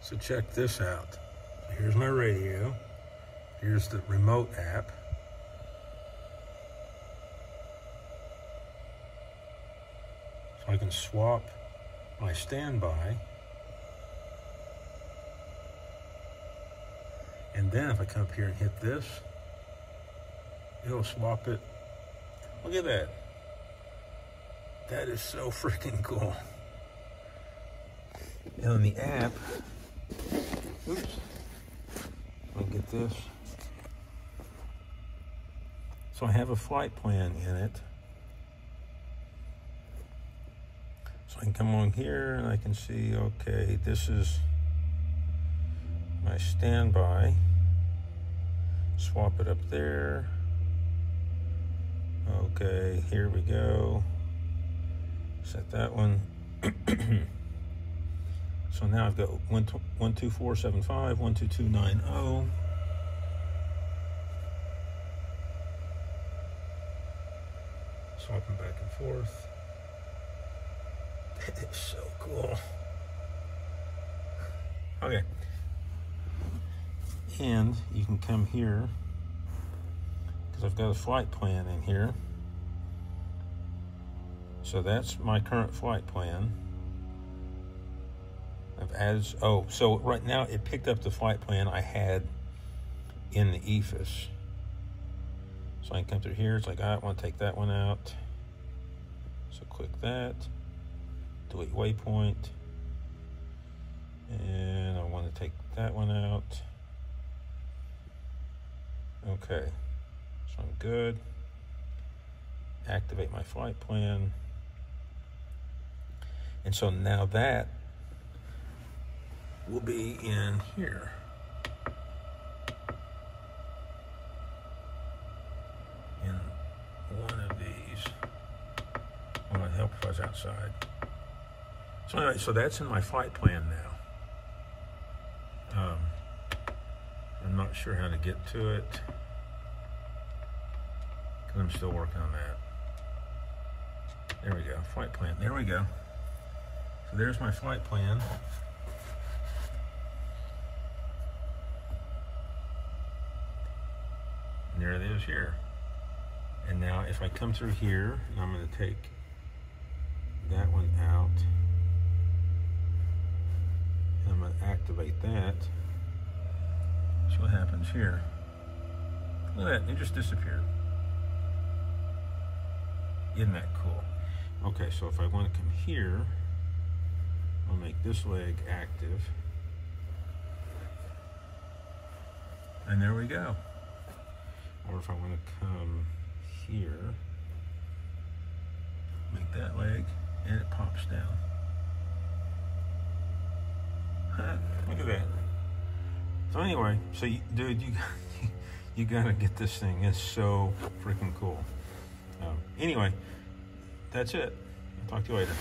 So check this out. Here's my radio. Here's the remote app. So I can swap my standby. And then if I come up here and hit this, it'll swap it. Look at that. That is so freaking cool. And on the app, oops, I'll get this. So I have a flight plan in it. So I can come on here and I can see, okay, this is my standby. Swap it up there. Okay, here we go. Set that one. so now I've got 12475, 12290. Swapping back and forth. That is so cool. Okay. And you can come here because I've got a flight plan in here. So that's my current flight plan. I've added, oh, so right now it picked up the flight plan I had in the EFIS. So I can come through here, it's like, I want to take that one out. So click that, delete waypoint. And I want to take that one out. Okay, so I'm good. Activate my flight plan. And so now that will be in here. In one of these. Well, it help if I was outside. So anyway, so that's in my flight plan now. Um, I'm not sure how to get to it because I'm still working on that. There we go, flight plan. There we go. So there's my flight plan. It is here. And now if I come through here, and I'm going to take that one out, and I'm going to activate that. See what happens here. Look at that, it just disappeared. Isn't that cool? Okay, so if I want to come here, I'll make this leg active. And there we go. Or if I want to come here, make that leg, and it pops down. Huh, look at that. So anyway, so you, dude, you you gotta get this thing. It's so freaking cool. Um, anyway, that's it. I'll talk to you later.